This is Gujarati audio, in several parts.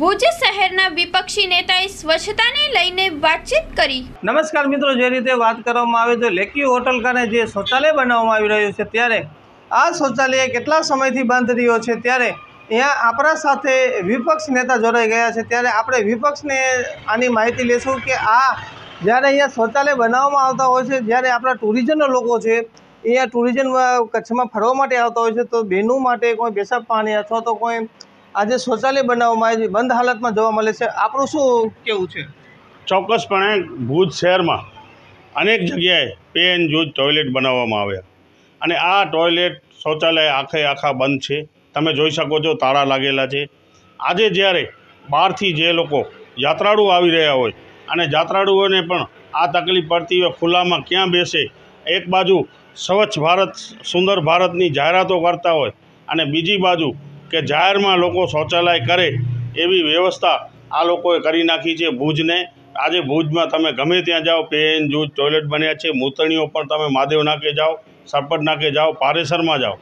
ભુજ શહેરના વિપક્ષી નેતાએ સ્વચ્છતાને લઈને વાતચીત કરી. નમસ્કાર મિત્રો, જે રીતે વાત કરવામાં આવે તો લેકી હોટલ ખાને જે શૌચાલય બનાવવામાં આવી રહ્યું છે, ત્યારે આ શૌચાલય કેટલા સમયથી બંધ રહ્યો છે, ત્યારે અહીંયા આપણા સાથે વિપક્ષ નેતા જોડાઈ ગયા છે, ત્યારે આપણે વિપક્ષને આની માહિતી લેશું કે આ જ્યારે અહીંયા શૌચાલય બનાવવામાં આવતા હોય છે, જ્યારે આપણા ટુરિઝમના લોકો છે, અહીંયા ટુરિઝમ કચ્છમાં ફરવા માટે આવતા હોય છે, તો બહેનો માટે કોઈ પેશાબ પાણી અથવા તો કોઈ આજે શૌચાલય બનાવવામાં આવી બંધ હાલતમાં જોવા મળે છે. આપણું શું કેવું છે? ચોક્કસપણે ભુજ શહેરમાં અનેક જગ્યાએ પે એન્ડ ટોયલેટ બનાવવામાં આવ્યા. અને આ ટોયલેટ શૌચાલય આખે આખા બંધ છે. તમે જોઈ શકો છો, તાળા લાગેલા છે. આજે જ્યારે બહારથી જે લોકો યાત્રાળુ આવી રહ્યા હોય અને યાત્રાળુઓને પણ આ તકલીફ પડતી હોય, ખુલ્લામાં ક્યાં બેસે? એક બાજુ સ્વચ્છ ભારત, સુંદર ભારતની જાહેરાતો કરતા હોય અને બીજી બાજુ કે જાહેરમાં લોકો શૌચાલય કરે એવી વ્યવસ્થા આ લોકોએ કરી નાખી છે ભુજને. આજે ભુજમાં તમે ગમે ત્યાં જાઓ, પેન જૂજ ટોયલેટ બન્યા છે, મૂતણીઓ પણ તમે મહાદેવ નાકે જાઓ સરપટ નાકે જાઓ, પારેસરમાં જાઓ.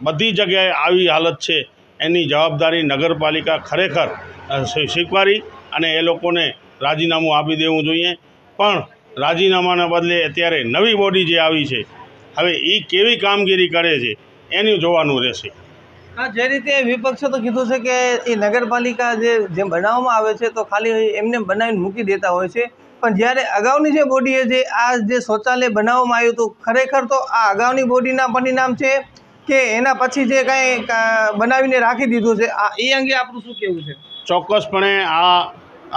બધી જગ્યાએ આવી હાલત છે. એની જવાબદારી નગરપાલિકા ખરેખર સ્વીકારી અને એ લોકોને રાજીનામું આપી દેવું જોઈએ. પણ રાજીનામાના બદલે અત્યારે નવી બોડી જે આવી છે, હવે એ કેવી કામગીરી કરે છે, એનું જોવાનું રહેશે. હા, જે રીતે વિપક્ષે તો કીધું છે કે એ નગરપાલિકા જે જેમ બનાવવામાં આવે છે, તો ખાલી એમને બનાવીને મૂકી દેતા હોય છે. પણ જ્યારે અગાઉની જે બોડીએ જે આ જે શૌચાલય બનાવવામાં આવ્યું હતું, ખરેખર તો આ અગાઉની બોડીના પરિણામ છે કે એના પછી જે કાંઈ બનાવીને રાખી દીધું છે. આ, એ અંગે આપણું શું કહેવું છે? ચોક્કસપણે આ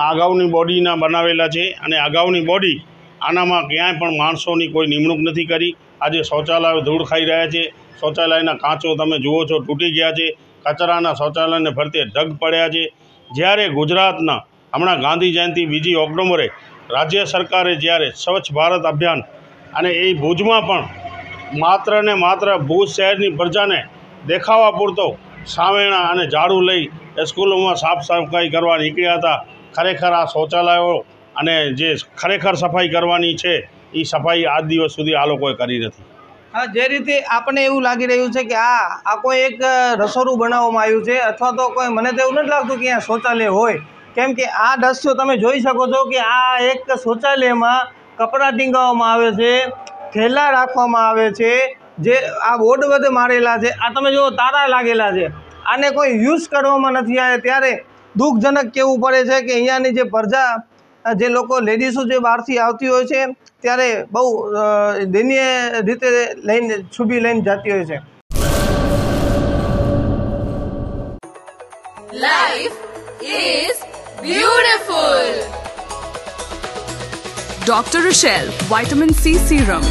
અગાઉની બોડીના બનાવેલા છે અને અગાઉની બોડી આનામાં ક્યાંય પણ માણસોની કોઈ નિમણૂક નથી કરી. આજે શૌચાલયો ધૂળ ખાઈ રહ્યા છે. શૌચાલયના કાંચો તમે જુઓ છો, તૂટી ગયા છે. કચરાના શૌચાલયને ફરતે ઢગ પડ્યા છે. જ્યારે ગુજરાતના, હમણાં ગાંધી જયંતિ બીજી ઓક્ટોબરે, રાજ્ય સરકારે જ્યારે સ્વચ્છ ભારત અભિયાન અને એ ભુજમાં પણ માત્ર ને માત્ર ભુજ શહેરની પ્રજાને દેખાવા પૂરતો સાવેણા અને ઝાડુ લઈ એ સ્કૂલોમાં સાફ સફાઈ કરવા નીકળ્યા હતા. ખરેખર આ શૌચાલયો અને જે ખરેખર સફાઈ કરવાની છે એ સફાઈ આજ દિવસ સુધી આ લોકોએ કરી નથી. હા, જે રીતે આપણને એવું લાગી રહ્યું છે કે આ આ કોઈ એક રસોડું બનાવવામાં આવ્યું છે, અથવા તો કોઈ, મને તો એવું નથી લાગતું કે અહીંયા શૌચાલય હોય. કેમ કે આ દ્રશ્યો તમે જોઈ શકો છો કે આ એક શૌચાલયમાં કપડાં ટીંગાવવામાં આવે છે, થેલા રાખવામાં આવે છે, જે આ બોર્ડ બધે મારેલા છે. આ તમે જુઓ, તારા લાગેલા છે. આને કોઈ યુઝ કરવામાં નથી આવે ત્યારે દુઃખજનક કહેવું પડે છે કે અહીંયાની જે પ્રજા જે લોકો લેડીઝો જે બહારથી આવતી હોય છે ત્યારે બહુ અ, દયનીય રીતે લઈને છુબી લઈને જતી હોય છે Life is beautiful. Dr. Rochelle Vitamin C Serum.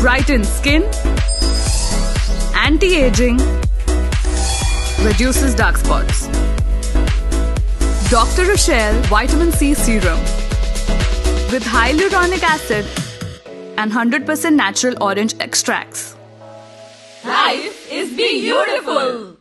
Brightens skin, anti aging, reduces dark spots. Dr. Rochelle Vitamin C Serum. With hyaluronic acid and 100% natural orange extracts. Life is beautiful.